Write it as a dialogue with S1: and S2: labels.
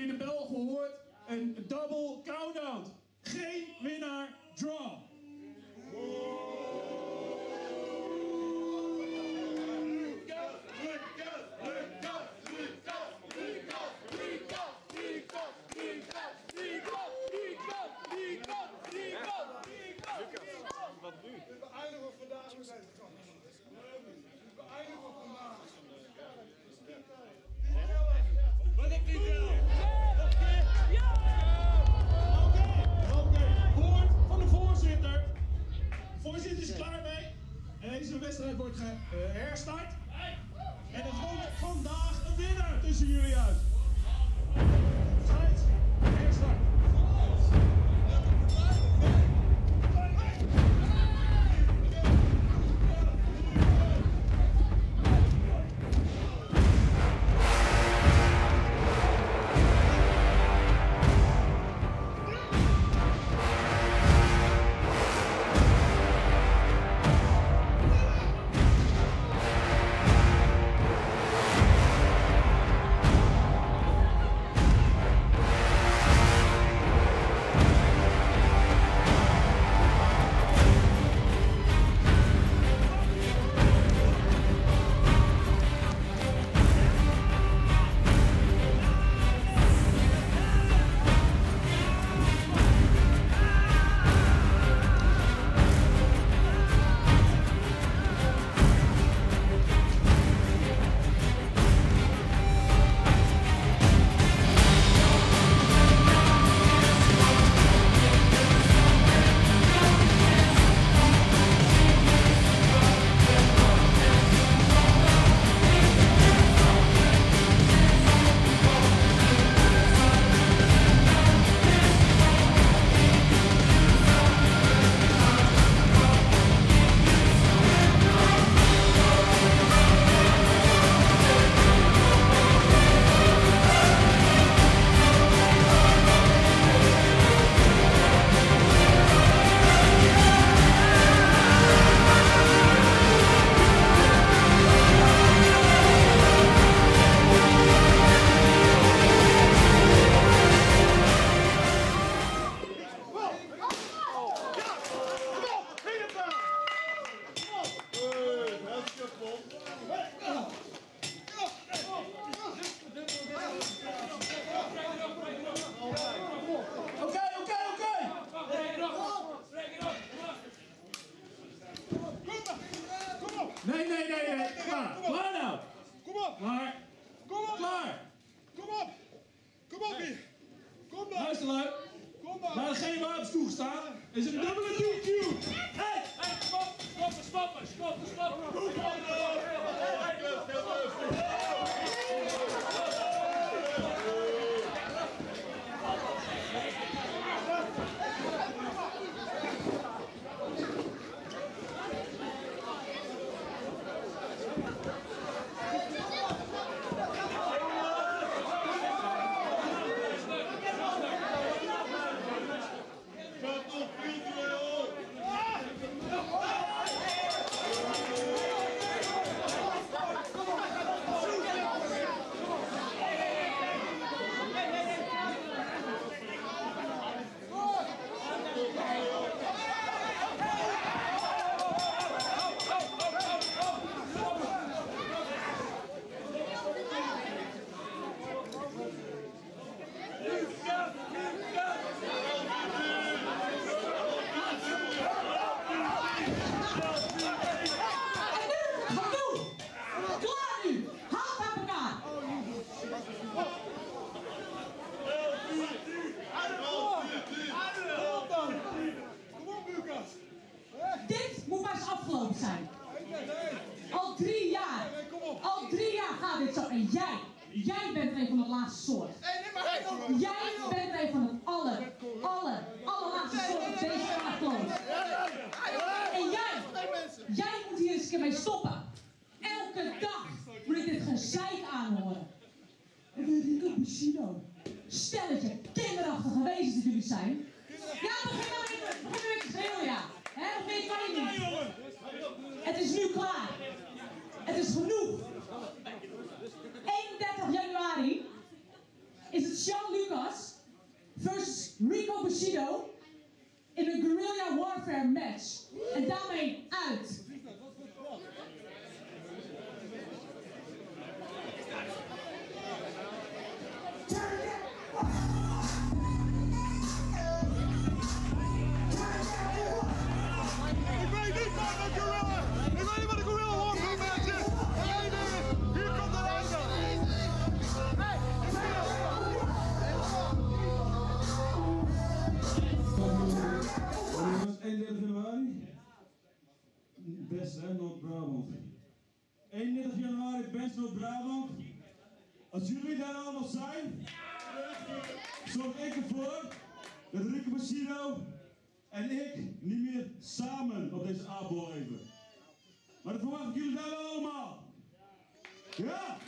S1: jullie de bel gehoord? Een double count-out. Geen winnaar, draw.
S2: We beëindigen vandaag met deze kant. We beëindigen vandaag.
S1: Oké, wedstrijd wordt geherstart. En er komt vandaag een winnaar tussen jullie uit. Nee, nee. Klaar. Klaar nou.
S2: Kom op,
S1: Klaar.
S2: kom op,
S1: Klaar.
S2: kom op. Kom op hier. Kom dan,
S1: Luister lui.
S2: kom dan.
S1: Waar er geen wapens toegestaan, is een dubbele DQ. Hey!
S3: Hey, stop, stoppen, stoppen, stoppen, stoppen.
S4: Genoeg! Klaar nu! Hand aan elkaar!
S2: Kom dan. Kom op, Lucas.
S4: Dit moet maar eens afgelopen zijn.
S2: Nee, nee.
S4: Al drie jaar.
S2: Nee, kom op.
S4: Al drie jaar gaat dit zo. En jij, jij bent een van het laatste soort. Jij bent een van het aller, aller, allerlaatste soort op deze afgelopen. En jij, jij moet hier eens een keer mee stoppen. Elke dag moet ik dit gezeik aanhoren. En weet ik ook Chino. Stelletje kinderachtige wezens dat jullie zijn. Ja, begin maar weer, begin weer te schreeuwen, ja. Hè, meer kan ik niet. Het is nu klaar. Het is genoeg. Bushido in een guerrilla warfare match. En daarmee uit.
S2: Ik
S5: Noord-Brabant. Als jullie daar allemaal zijn, zorg ik ervoor dat Rico Machino en ik niet meer samen op deze aardbol leven. Maar dat verwacht ik jullie daar allemaal. Ja?